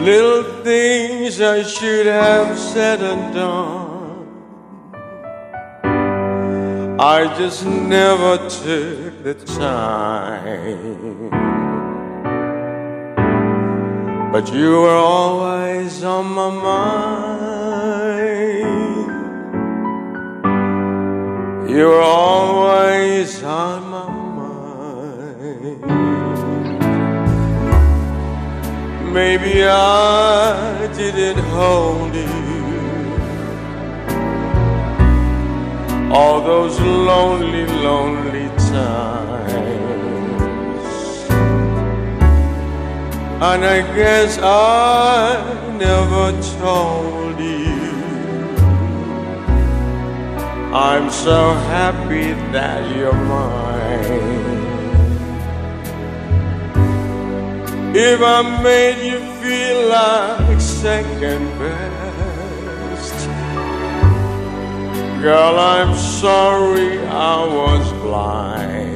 Little things I should have said and done. I just never took the time. But you were always on my mind. You were always on my mind. Maybe I didn't hold you all those lonely, lonely times. And I guess I never told you I'm so happy that you're mine. If I made you feel like second best, girl, I'm sorry I was blind.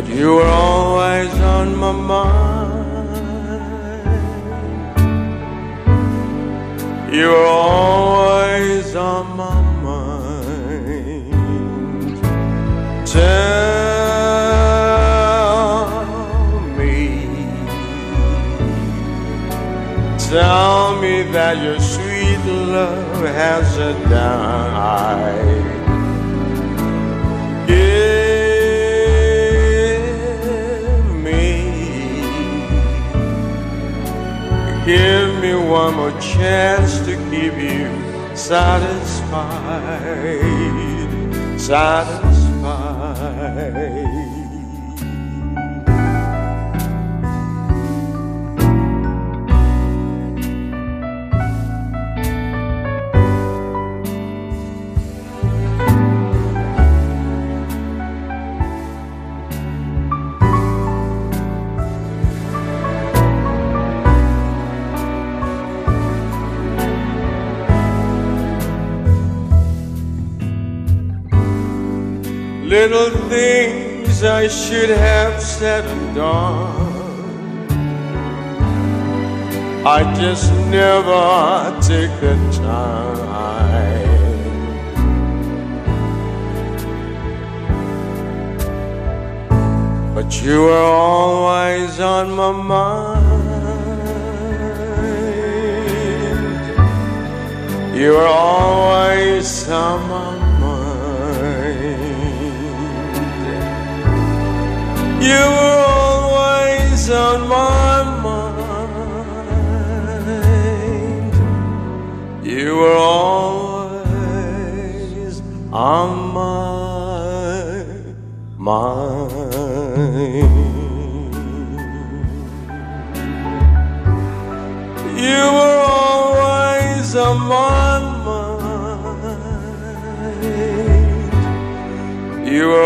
but you were always on my mind. You were always on my mind. Tell me that your sweet love hasn't died. Give me one more chance to keep you satisfied, satisfied. Little things I should have said and done. I just never took the time. But you were always on my mind. You were always on my mind. You were always on my mind. You were always on my mind. You were always on my mind. You were